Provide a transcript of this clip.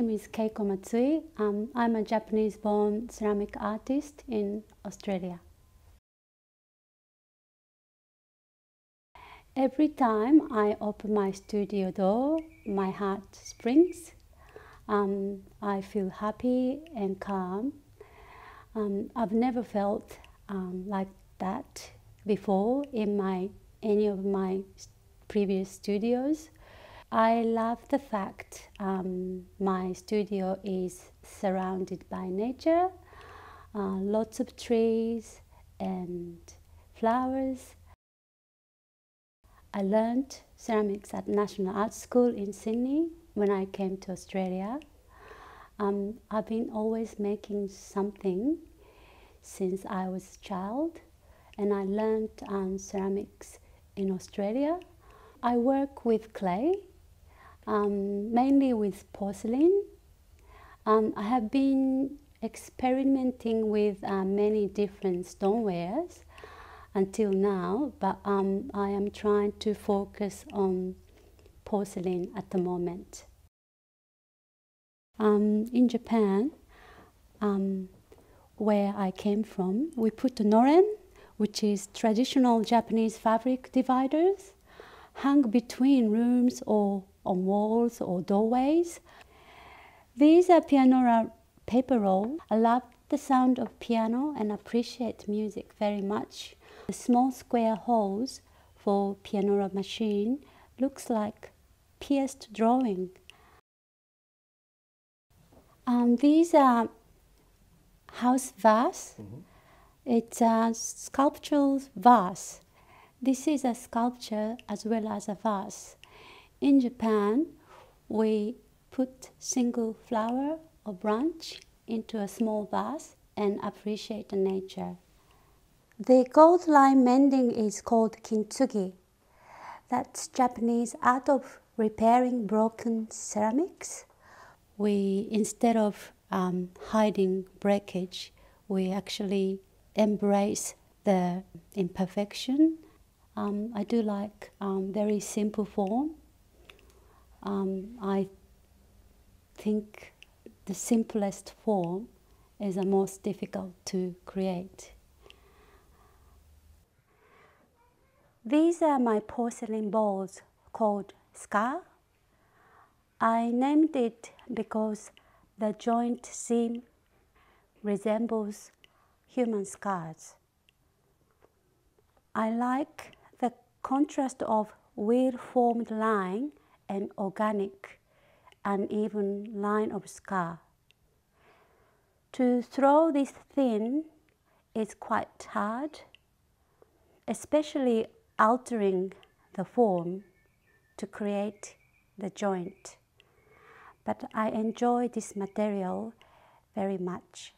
name is Keiko Matsui. Um, I'm a Japanese born ceramic artist in Australia. Every time I open my studio door, my heart springs. Um, I feel happy and calm. Um, I've never felt um, like that before in my any of my previous studios. I love the fact um, my studio is surrounded by nature, uh, lots of trees and flowers. I learned ceramics at National Art School in Sydney when I came to Australia. Um, I've been always making something since I was a child and I learned um, ceramics in Australia. I work with clay um, mainly with porcelain. Um, I have been experimenting with uh, many different stonewares until now, but um, I am trying to focus on porcelain at the moment. Um, in Japan, um, where I came from, we put noren, which is traditional Japanese fabric dividers, hung between rooms or on walls or doorways. These are pianola paper roll. I love the sound of piano and appreciate music very much. The small square holes for pianola machine looks like pierced drawing. Um, these are house vase. Mm -hmm. It's a sculptural vase. This is a sculpture as well as a vase. In Japan, we put single flower or branch into a small vase and appreciate the nature. The gold line mending is called kintsugi. That's Japanese art of repairing broken ceramics. We, instead of um, hiding breakage, we actually embrace the imperfection. Um, I do like um, very simple form um, I think the simplest form is the most difficult to create. These are my porcelain bowls called scar. I named it because the joint seam resembles human scars. I like the contrast of wheel-formed line an organic, uneven line of scar. To throw this thin is quite hard, especially altering the form to create the joint. But I enjoy this material very much.